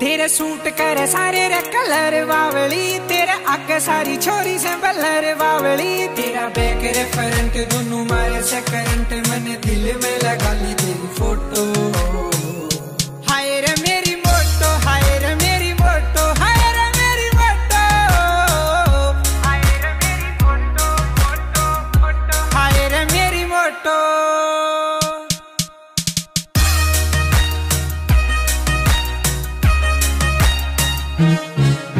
तेरे सूट करे सारे रे कलर बावली तेरे आके सारी छोरी से बलर बावली तेरा बैक रे फ्रंट दोनों मारे से करंट मन दिल में लगा ली Música